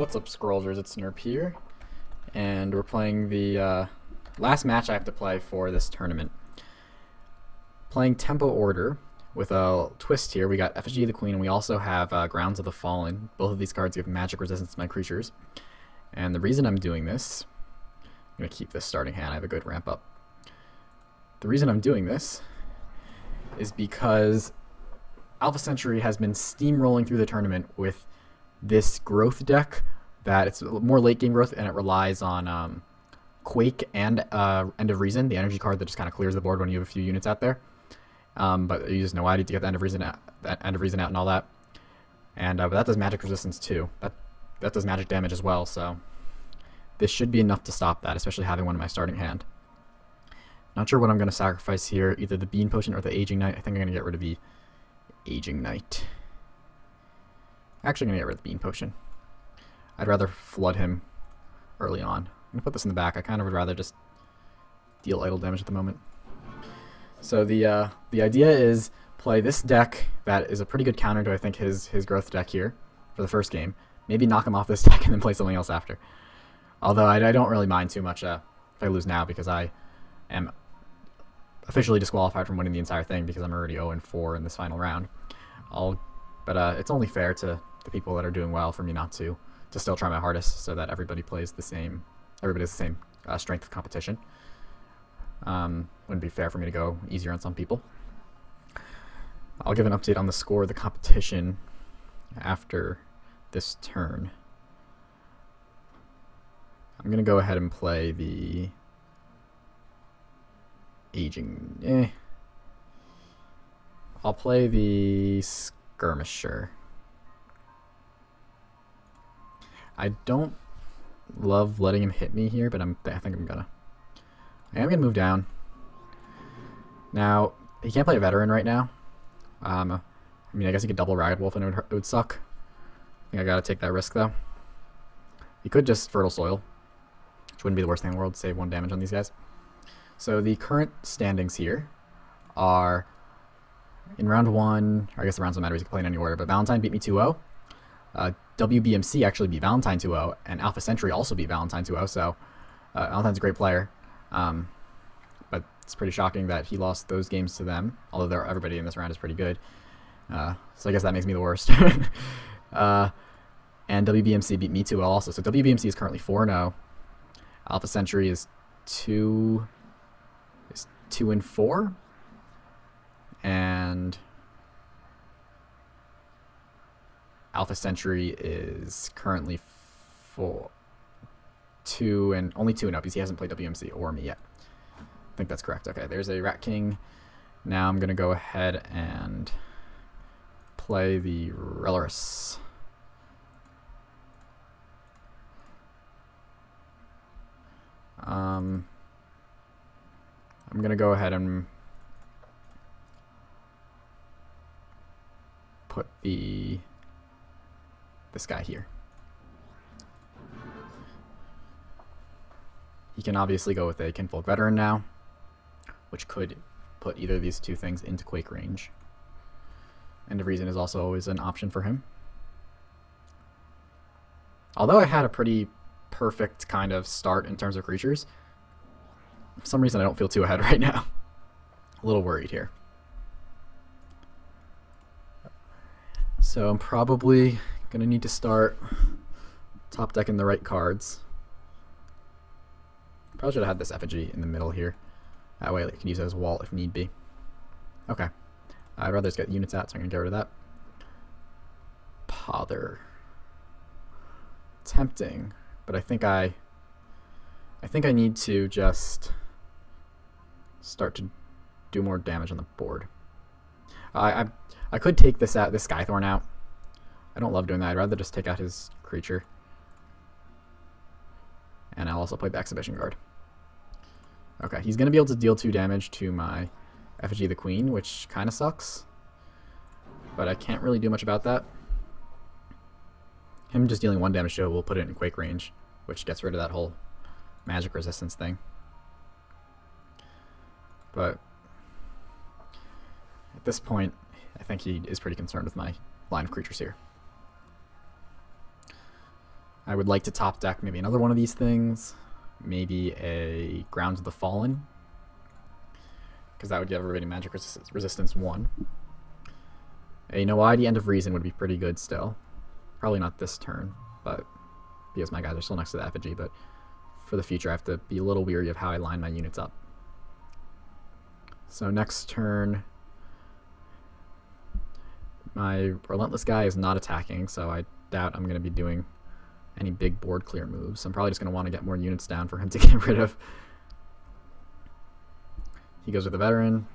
What's up, Scrollers? It's Nerp here, and we're playing the uh, last match I have to play for this tournament. Playing Tempo Order with a twist here. We got Effigy the Queen, and we also have uh, Grounds of the Fallen. Both of these cards give magic resistance to my creatures. And the reason I'm doing this, I'm going to keep this starting hand. I have a good ramp up. The reason I'm doing this is because Alpha Century has been steamrolling through the tournament with this growth deck that it's more late game growth and it relies on um, Quake and uh, End of Reason, the energy card that just kind of clears the board when you have a few units out there. Um, but you use Noaidi to get the End of Reason out, End of Reason out and all that. And uh, but that does magic resistance too. That that does magic damage as well. So this should be enough to stop that, especially having one in my starting hand. Not sure what I'm going to sacrifice here, either the Bean Potion or the Aging Knight. I think I'm going to get rid of the Aging Knight. Actually, I'm going to get rid of the Bean Potion. I'd rather flood him early on. I'm going to put this in the back. I kind of would rather just deal idle damage at the moment. So the uh, the idea is play this deck that is a pretty good counter to, I think, his, his growth deck here for the first game. Maybe knock him off this deck and then play something else after. Although I, I don't really mind too much uh, if I lose now because I am officially disqualified from winning the entire thing because I'm already 0-4 in this final round. I'll, but uh, it's only fair to the people that are doing well for me not to to still try my hardest so that everybody plays the same, everybody has the same uh, strength of competition. Um, wouldn't be fair for me to go easier on some people. I'll give an update on the score of the competition after this turn. I'm going to go ahead and play the aging. Eh. I'll play the skirmisher. I don't love letting him hit me here, but I'm I think I'm gonna. I am gonna move down. Now he can't play a veteran right now. Um, I mean I guess he could double Ragged Wolf and it would, it would suck. I think I gotta take that risk though. He could just fertile soil, which wouldn't be the worst thing in the world. Save one damage on these guys. So the current standings here are in round one, I guess the rounds don't matter, you can play in any order, but Valentine beat me 2-0. Uh, WBMC actually beat Valentine 2-0, and Alpha Century also beat Valentine 2-0, so uh, Valentine's a great player. Um, but it's pretty shocking that he lost those games to them, although everybody in this round is pretty good. Uh, so I guess that makes me the worst. uh, and WBMC beat me 2-0 also, so WBMC is currently 4-0. Alpha Century is 2 is 2 and 4 and Alpha Century is currently four, two and only two and up because he hasn't played WMC or me yet. I think that's correct. Okay, there's a Rat King. Now I'm gonna go ahead and play the Releris. Um, I'm gonna go ahead and put the this guy here. He can obviously go with a Kinfolk Veteran now, which could put either of these two things into Quake range. End of Reason is also always an option for him. Although I had a pretty perfect kind of start in terms of creatures, for some reason I don't feel too ahead right now. a little worried here. So I'm probably to need to start top decking the right cards. Probably should have had this effigy in the middle here. That way I can use it as a wall if need be. Okay. I'd rather just get units out, so I'm to get rid of that. Pother. Tempting, but I think I... I think I need to just start to do more damage on the board. I, I I could take this out, this Skythorn out. I don't love doing that. I'd rather just take out his creature. And I'll also play the Exhibition Guard. Okay, he's going to be able to deal 2 damage to my Effigy the Queen, which kind of sucks. But I can't really do much about that. Him just dealing 1 damage to it will put it in Quake range, which gets rid of that whole magic resistance thing. But at this point, I think he is pretty concerned with my line of creatures here. I would like to top deck maybe another one of these things. Maybe a Grounds of the Fallen. Because that would give everybody magic resist resistance 1. Uh, a Noaidi End of Reason would be pretty good still. Probably not this turn, but because my guys are still next to the effigy, but for the future I have to be a little weary of how I line my units up. So next turn, my Relentless guy is not attacking, so I doubt I'm going to be doing any big board clear moves. I'm probably just going to want to get more units down for him to get rid of. He goes with the veteran.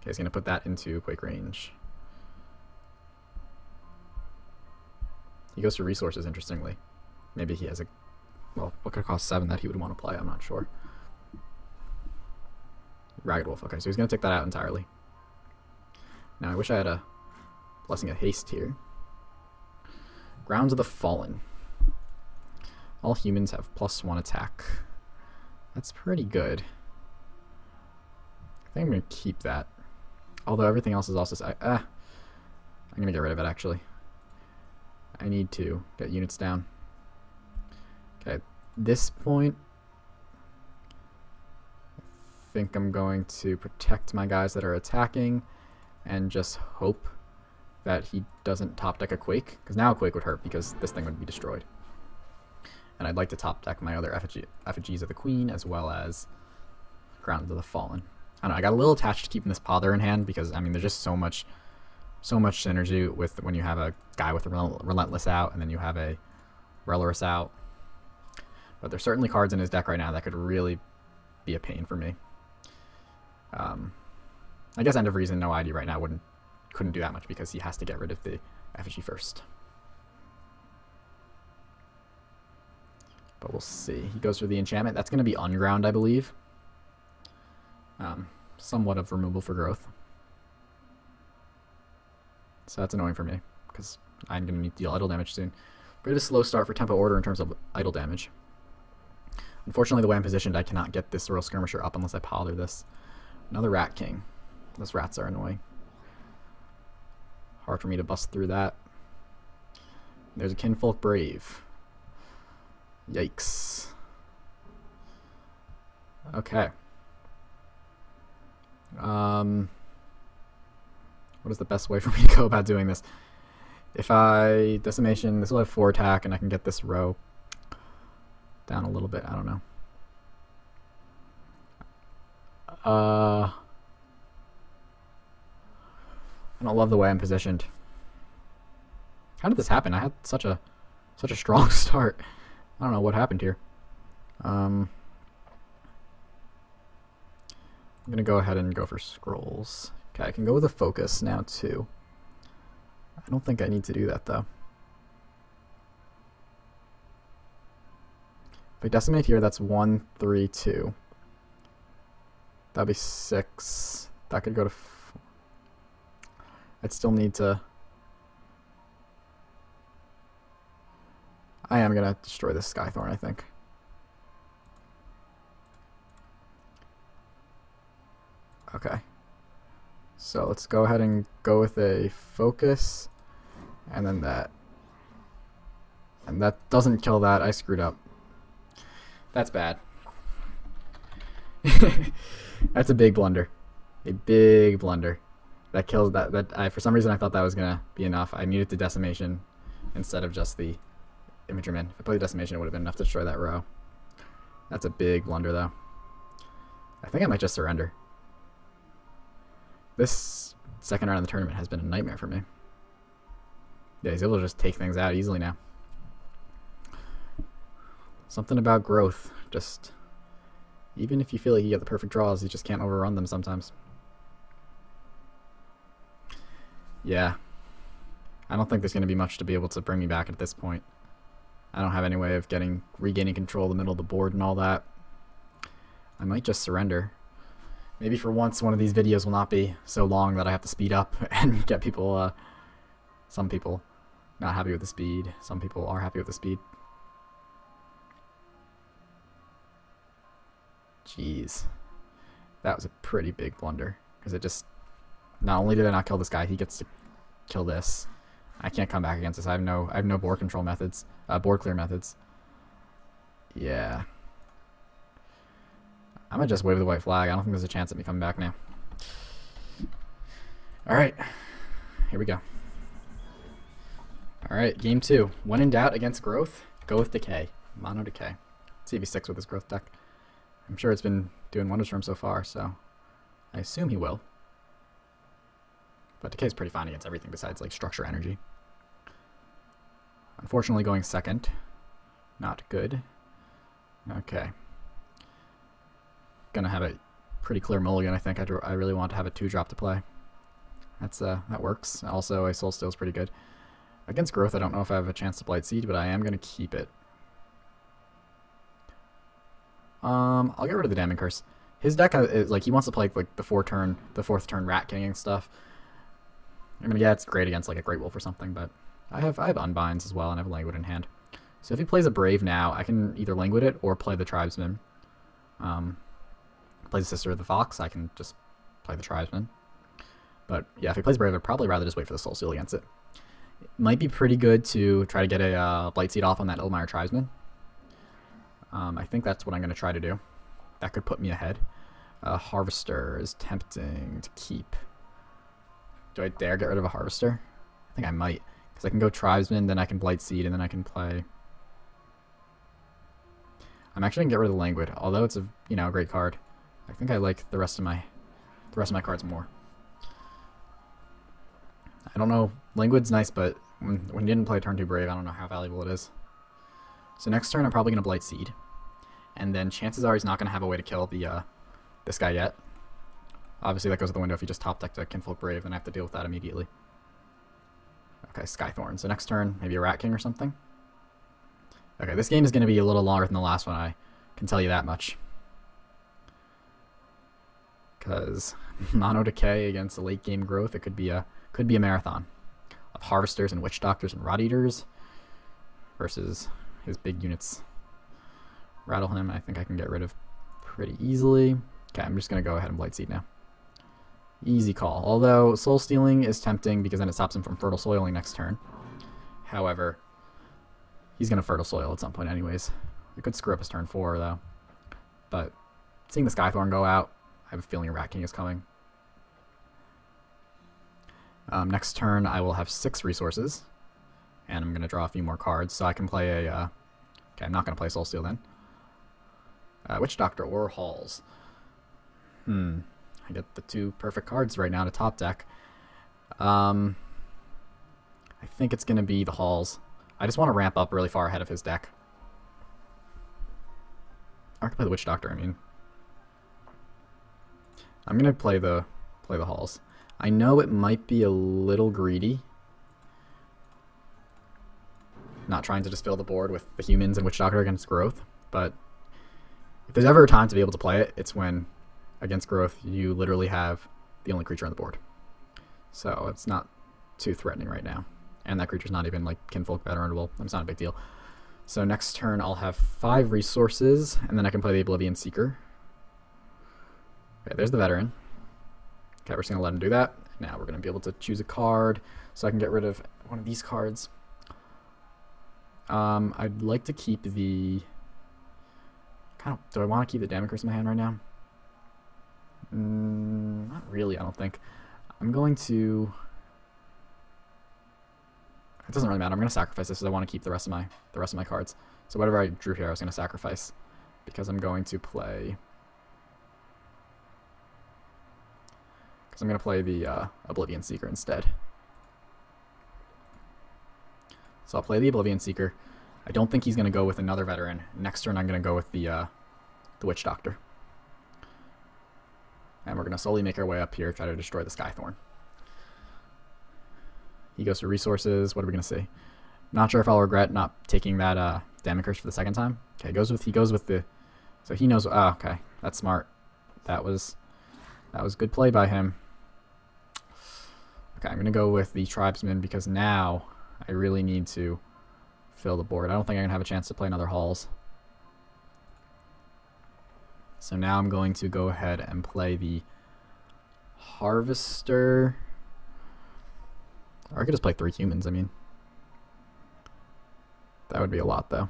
Okay, he's going to put that into quick range. He goes for resources, interestingly. Maybe he has a... Well, what could cost 7 that he would want to play? I'm not sure. Ragged Wolf. Okay, so he's going to take that out entirely. Now, I wish I had a Blessing of Haste here. Grounds of the Fallen. All humans have plus one attack. That's pretty good. I think I'm going to keep that. Although everything else is also... Uh, I'm going to get rid of it, actually. I need to get units down. Okay, this point, I think I'm going to protect my guys that are attacking and just hope that he doesn't top deck a Quake, because now a Quake would hurt because this thing would be destroyed. And I'd like to top deck my other effigy, effigies of the Queen as well as Grounds of the Fallen. I don't know, I got a little attached to keeping this Pother in hand because, I mean, there's just so much so much synergy with when you have a guy with a Relentless out and then you have a Relorus out. But there's certainly cards in his deck right now that could really be a pain for me. Um, I guess End of Reason, Noaidi right now wouldn't couldn't do that much because he has to get rid of the effigy first. But we'll see. He goes for the enchantment. That's going to be unground, I believe. Um, somewhat of removal for growth. So that's annoying for me, because I'm going to need to deal idle damage soon. Bit of a slow start for Tempo Order in terms of idle damage. Unfortunately, the way I'm positioned, I cannot get this Royal Skirmisher up unless I pother this. Another Rat King. Those rats are annoying. Hard for me to bust through that. There's a Kinfolk Brave. Yikes. Okay. Um, what is the best way for me to go about doing this? If I decimation, this will have four attack, and I can get this row down a little bit. I don't know. Uh, I don't love the way I'm positioned. How did this happen? I had such a such a strong start. I don't know what happened here. Um, I'm gonna go ahead and go for scrolls. Okay, I can go with a focus now too. I don't think I need to do that though. If I decimate here, that's one, three, two. That'd be six. That could go to. I'd still need to. I am gonna destroy this Skythorn, I think. Okay. So let's go ahead and go with a focus, and then that. And that doesn't kill that, I screwed up. That's bad. That's a big blunder. A big blunder. That kills that. That I for some reason I thought that was gonna be enough. I muted the decimation instead of just the imageryman. If I played decimation, it would have been enough to destroy that row. That's a big blunder though. I think I might just surrender. This second round of the tournament has been a nightmare for me. Yeah, he's able to just take things out easily now. Something about growth. Just, even if you feel like you get the perfect draws, you just can't overrun them sometimes. Yeah. I don't think there's going to be much to be able to bring me back at this point. I don't have any way of getting regaining control of the middle of the board and all that. I might just surrender. Maybe for once one of these videos will not be so long that I have to speed up and get people, uh, some people not happy with the speed. Some people are happy with the speed. Jeez. That was a pretty big blunder. Because it just... Not only did I not kill this guy, he gets to kill this. I can't come back against this. I have no I have no board control methods, uh, board clear methods. Yeah. I'm gonna just wave the white flag. I don't think there's a chance of me coming back now. All right, here we go. All right, game two. When in doubt against growth, go with decay. Mono decay. See if he sticks with his growth deck. I'm sure it's been doing wonders for him so far, so I assume he will. But decay is pretty fine against everything besides like structure energy. Unfortunately, going second. Not good. Okay. Gonna have a pretty clear mulligan, I think. I, I really want to have a 2-drop to play. That's uh, That works. Also, a Soul Steal is pretty good. Against Growth, I don't know if I have a chance to Blight Seed, but I am going to keep it. Um, I'll get rid of the Damning Curse. His deck, is, like, he wants to play, like, the four turn, the fourth turn Rat King and stuff. I mean, yeah, it's great against, like, a Great Wolf or something, but I have, I have Unbinds as well, and I have Languid in hand. So if he plays a Brave now, I can either Languid it or play the Tribesman. Um, plays Sister of the Fox, I can just play the Tribesman. But yeah, if he plays Brave, I'd probably rather just wait for the Soul Steal against it. it might be pretty good to try to get a uh, Seed off on that Ilmire Tribesman. Um, I think that's what I'm going to try to do. That could put me ahead. Uh, Harvester is tempting to keep. Do I dare get rid of a Harvester? I think I might. Because I can go Tribesman, then I can Blight Seed, and then I can play... I'm actually going to get rid of the Languid, although it's a you know a great card. I think I like the rest of my the rest of my cards more. I don't know. Languid's nice, but when, when you didn't play turn 2 Brave, I don't know how valuable it is. So next turn, I'm probably going to Blight Seed. And then chances are he's not going to have a way to kill the uh, this guy yet. Obviously, that goes out the window if you just top deck a Kinfolk Brave, then I have to deal with that immediately. Okay, Skythorn. So next turn, maybe a Rat King or something. Okay, this game is going to be a little longer than the last one, I can tell you that much. Because Mono Decay against a late game growth, it could be a could be a marathon of Harvesters and Witch Doctors and Rot Eaters versus his big units. Rattle him, I think I can get rid of pretty easily. Okay, I'm just going to go ahead and Blight Seed now. Easy call. Although Soul Stealing is tempting because then it stops him from Fertile Soiling next turn. However, he's going to Fertile Soil at some point anyways. It could screw up his turn 4 though. But seeing the Skythorn go out, I have a feeling Rat King is coming. Um, next turn, I will have six resources, and I'm going to draw a few more cards, so I can play a... Uh, okay, I'm not going to play Soul Steal then. Uh, Witch Doctor or Halls? Hmm. I get the two perfect cards right now to top deck. Um, I think it's going to be the Halls. I just want to ramp up really far ahead of his deck. I can play the Witch Doctor, I mean. I'm going to play the play the Halls. I know it might be a little greedy. Not trying to just fill the board with the humans and Witch Doctor against growth, but if there's ever a time to be able to play it, it's when against growth you literally have the only creature on the board. So it's not too threatening right now. And that creature's not even like kinfolk veteranable. It's not a big deal. So next turn I'll have five resources, and then I can play the Oblivion Seeker. Okay, there's the veteran. Okay, we're just to let him do that. Now we're to be able to choose a card so I can get rid of one of these cards. Um, I'd like to keep the... Kind of, do I want to keep the Curse in my hand right now? Mm, not really, I don't think. I'm going to... It doesn't really matter. I'm going to sacrifice this because I want to keep the rest of my the rest of my cards. So whatever I drew here, I was going to sacrifice because I'm going to play Because I'm going to play the uh, Oblivion Seeker instead. So I'll play the Oblivion Seeker. I don't think he's going to go with another veteran. Next turn I'm going to go with the, uh, the Witch Doctor. And we're going to slowly make our way up here, try to destroy the Skythorn. He goes for resources. What are we going to see? Not sure if I'll regret not taking that uh, Curse for the second time. Okay, goes with he goes with the. So he knows. Oh, okay, that's smart. That was that was good play by him. Okay, I'm going to go with the Tribesman because now I really need to fill the board. I don't think I'm going to have a chance to play another Halls. So now I'm going to go ahead and play the Harvester. Or I could just play three humans, I mean. That would be a lot, though.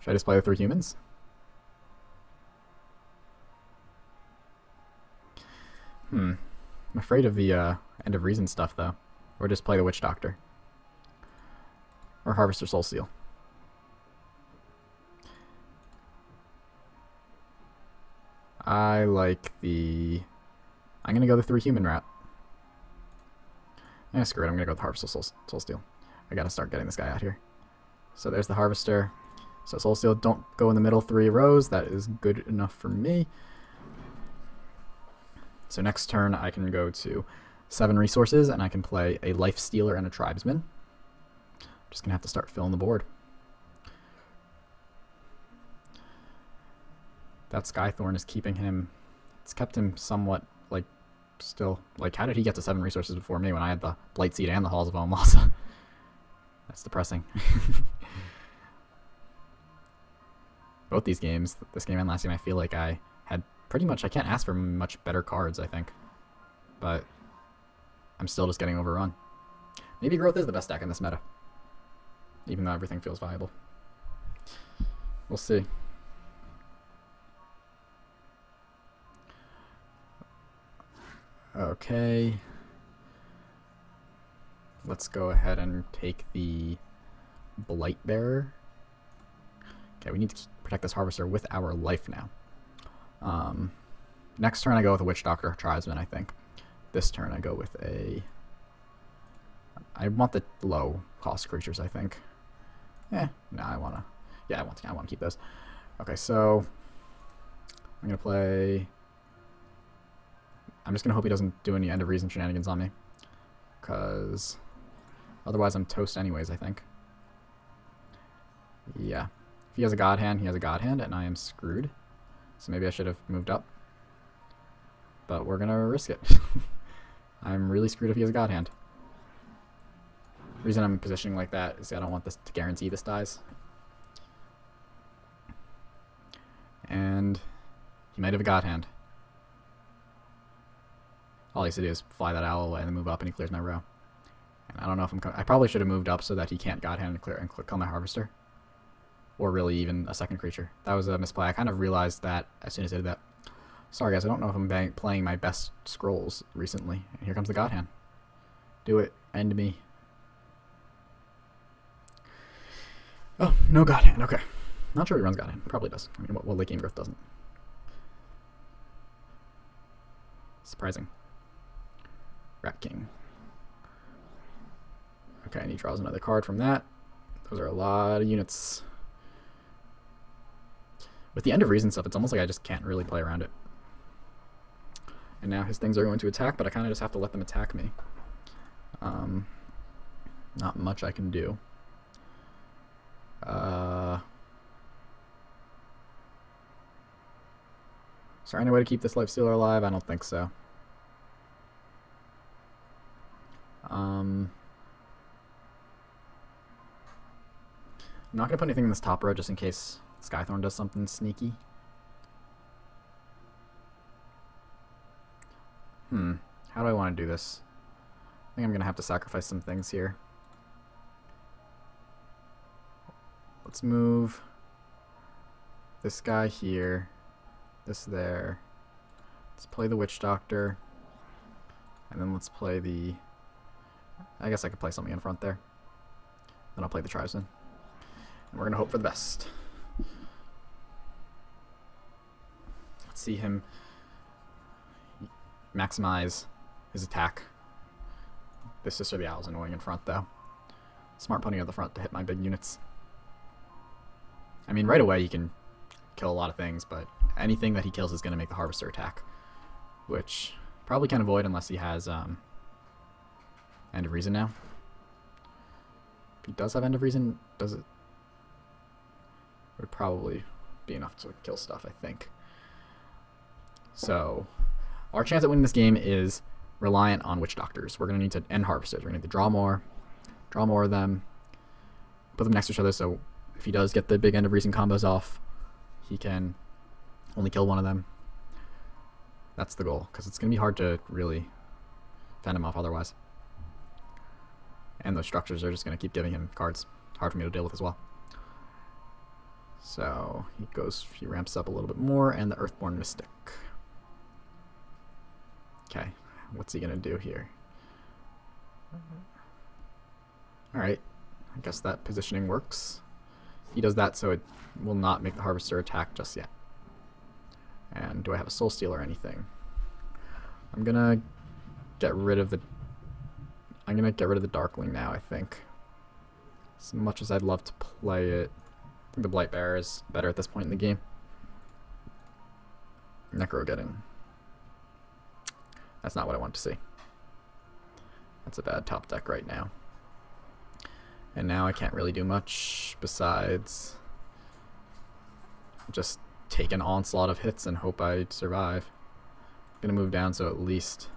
Should I just play the three humans? Hmm. I'm afraid of the uh, end of reason stuff, though. Or just play the Witch Doctor. Or Harvester Soul Steal. I like the... I'm going to go the three human route. Yeah, screw it. I'm going to go with Harvester Soul, Soul Steal. I got to start getting this guy out here. So there's the Harvester. So Soul Steal, don't go in the middle three rows. That is good enough for me. So next turn I can go to seven resources and I can play a Life Stealer and a Tribesman. just going to have to start filling the board. That Skythorn is keeping him, it's kept him somewhat, like, still, like, how did he get to seven resources before me when I had the Blightseed and the Halls of Oam'Lassa? That's depressing. Both these games, this game and last game, I feel like I had pretty much, I can't ask for much better cards, I think. But I'm still just getting overrun. Maybe Growth is the best deck in this meta. Even though everything feels viable. We'll see. Okay. Let's go ahead and take the Blight Bearer. Okay, we need to protect this Harvester with our life now. Um, next turn I go with a Witch Doctor Tribesman, I think. This turn I go with a... I want the low cost creatures, I think. Eh, no, I wanna... Yeah, I want to, I want to keep those. Okay, so... I'm gonna play... I'm just gonna hope he doesn't do any end of reason shenanigans on me. Because... Otherwise I'm toast anyways, I think. Yeah. If he has a god hand, he has a god hand, and I am screwed. So maybe I should have moved up. But we're gonna risk it. I'm really screwed if he has a god hand. The reason I'm positioning like that is I don't want this to guarantee this dies. And he might have a god hand. All he has to do is fly that owl away and then move up and he clears my row. And I don't know if I'm... I probably should have moved up so that he can't god hand and clear and kill my harvester or really even a second creature. That was a misplay. I kind of realized that as soon as I did that. Sorry guys, I don't know if I'm playing my best scrolls recently. And here comes the God Hand. Do it. End me. Oh, no God Hand. Okay. Not sure he runs God Hand. Probably does. I mean, what late game doesn't. Surprising. Rat King. Okay, and he draws another card from that. Those are a lot of units. With the End of Reason stuff, it's almost like I just can't really play around it. And now his things are going to attack, but I kind of just have to let them attack me. Um, not much I can do. Uh, is there any way to keep this Life Stealer alive? I don't think so. Um, I'm not going to put anything in this top row just in case Skythorn does something sneaky. Hmm. How do I want to do this? I think I'm going to have to sacrifice some things here. Let's move this guy here, this there. Let's play the Witch Doctor. And then let's play the... I guess I could play something in front there. Then I'll play the Tribesman. And we're going to hope for the best. Let's see him maximize his attack. This Sister the is annoying in front, though. Smart putting at the front to hit my big units. I mean, right away you can kill a lot of things, but anything that he kills is going to make the Harvester attack. Which probably can't avoid unless he has um, End of Reason now. If he does have End of Reason, does it... Would probably be enough to kill stuff, I think. So our chance at winning this game is reliant on witch doctors. We're going to need to end harvesters. We're going to need to draw more, draw more of them, put them next to each other. So if he does get the big end of reason combos off, he can only kill one of them. That's the goal, because it's going to be hard to really fend him off otherwise. And those structures are just going to keep giving him cards. Hard for me to deal with as well. So he goes, he ramps up a little bit more, and the Earthborn Mystic. Okay, what's he gonna do here? Mm-hmm. Alright, I guess that positioning works. He does that so it will not make the Harvester attack just yet. And do I have a Soul Steal or anything? I'm gonna get rid of the... I'm gonna get rid of the Darkling now, I think. As much as I'd love to play it, the Blight Bearer is better at this point in the game. Necrogeddon. That's not what I want to see. That's a bad top deck right now. And now I can't really do much besides just take an onslaught of hits and hope I survive. I'm gonna move down so at least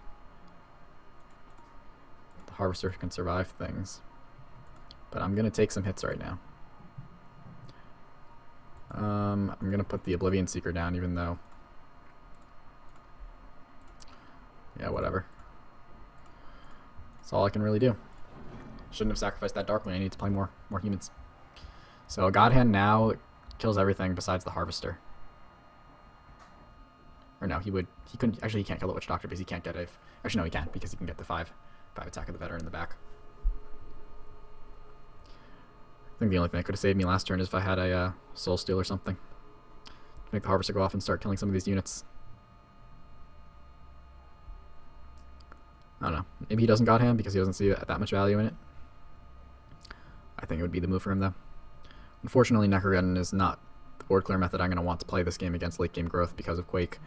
Harvester can survive things. But I'm gonna take some hits right now. Um, I'm gonna put the Oblivion Seeker down even though yeah, whatever. That's all I can really do. Shouldn't have sacrificed that Darkling. I need to play more more humans. So God Hand now kills everything besides the Harvester. Or no, he would. He couldn't. Actually, he can't kill the Witch Doctor because he can't get a. Actually, no, he can because he can get the five, five attack of the veteran in the back. I think the only thing that could have saved me last turn is if I had a uh, Soul Steal or something. To make the Harvester go off and start killing some of these units. I don't know. Maybe he doesn't got him because he doesn't see that much value in it. I think it would be the move for him, though. Unfortunately, Necrogeddon is not the board clear method I'm going to want to play this game against late game growth because of Quake.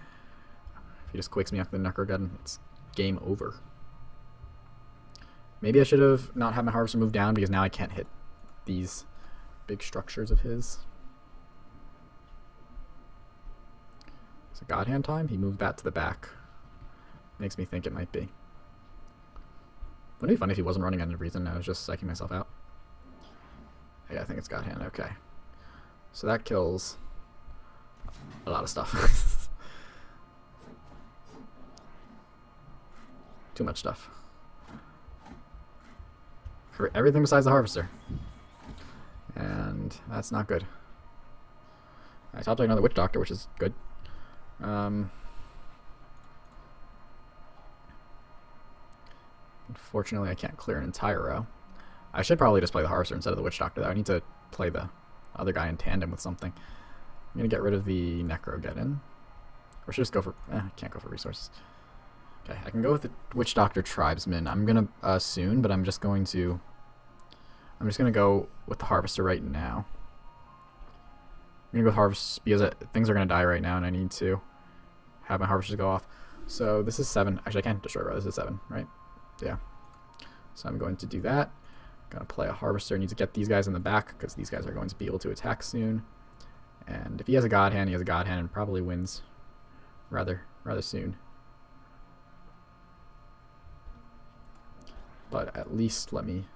If he just quakes me after the Necrogeddon, it's game over. Maybe I should have not had my Harvester move down because now I can't hit these big structures of his. Is it God Hand time? He moved that to the back. Makes me think it might be. Wouldn't it be funny if he wasn't running any reason? I was just psyching myself out. Yeah, I think it's God Hand. Okay. So that kills a lot of stuff. Too much stuff. For everything besides the Harvester. And that's not good. I top another Witch Doctor, which is good. Um, Unfortunately, I can't clear an entire row. I should probably just play the Harvester instead of the Witch Doctor, though. I need to play the other guy in tandem with something. I'm going to get rid of the Necrogeddon. Or should I just go for... Eh, I can't go for resources. Okay, I can go with the Witch Doctor Tribesman. I'm going to uh, soon, but I'm just going to... I'm just going to go with the Harvester right now. I'm going to go with Harvest because it, things are going to die right now, and I need to have my Harvesters go off. So this is 7. Actually, I can't destroy row. This is 7, right? Yeah. So I'm going to do that. To play a Harvester. Need to get these guys in the back because these guys are going to be able to attack soon. And if he has a God Hand, he has a God Hand and probably wins rather rather soon. But at least let me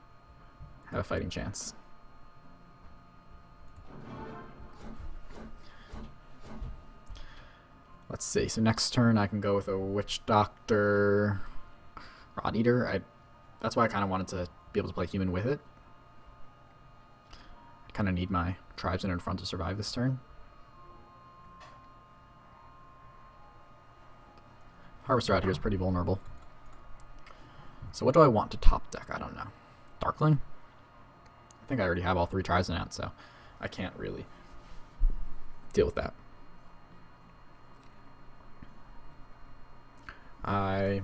have a fighting chance. Let's see. So next turn I can go with a Witch Doctor. Rot Eater, I that's why I kind of wanted to be able to play human with it. I kind of need my tribes in front to survive this turn. Harvester out here is pretty vulnerable. So what do I want to top deck? I don't know. Darkling? I think I already have all three tries in out, so I can't really deal with that. I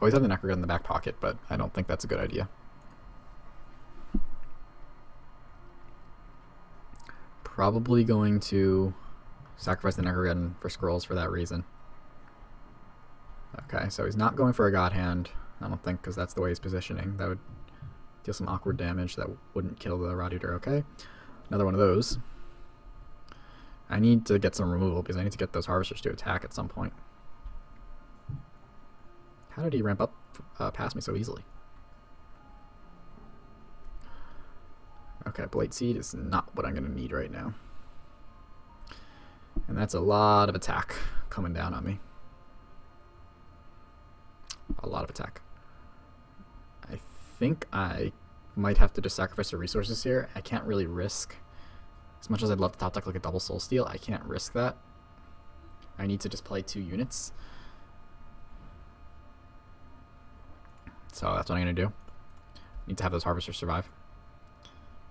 always have the Necrogun in the back pocket, but I don't think that's a good idea. Probably going to sacrifice the Necrogun for scrolls for that reason. Okay, so he's not going for a God Hand, I don't think, because that's the way he's positioning. That would deal some awkward damage that wouldn't kill the Rot Eater. Okay, another one of those. I need to get some removal because I need to get those Harvesters to attack at some point. How did he ramp up uh, past me so easily? Okay, Blight Seed is not what I'm going to need right now. And that's a lot of attack coming down on me. a lot of attack. Think I might have to just sacrifice the resources here. I can't really risk, as much as I'd love to top deck like a double soul steal, I can't risk that. I need to just play two units. So that's what I'm going to do. Need to have those harvesters survive.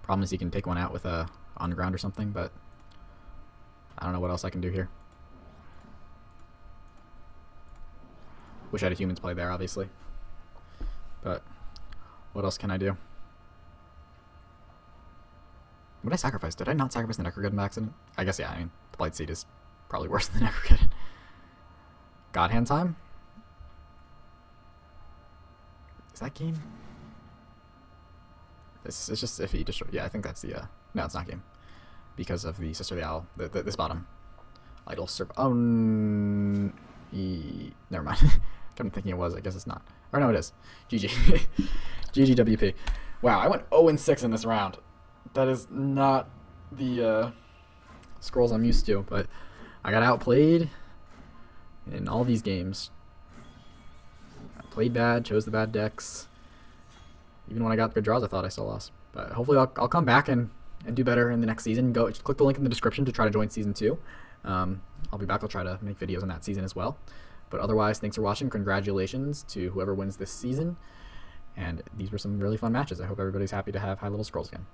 Problem is he can take one out with a on ground or something, but I don't know what else I can do here. Wish I had a humans play there, obviously. But what else can I do? What I sacrifice? Did I not sacrifice the Necrogeddon by accident? I guess, yeah, I mean, the Blight Seed is probably worse than the Necrogeddon. God Hand time? Is that game? This is just if he destroy. Yeah, I think that's the. Uh, no, it's not game because of the Sister of the Owl. The, the, this bottom idol serve. Oh, e never mind. I'm thinking it was. I guess it's not. Or no, it is. GG. GGWP. Wow, I went 0-6 in this round. That is not the uh, scrolls I'm used to, but I got outplayed in all these games. I played bad, chose the bad decks. Even when I got good draws, I thought I still lost. But hopefully I'll, I'll come back and, and do better in the next season. Go click the link in the description to try to join season two. Um, I'll be back. I'll try to make videos on that season as well. But otherwise, thanks for watching. Congratulations to whoever wins this season. And these were some really fun matches. I hope everybody's happy to have High Level Scrolls again.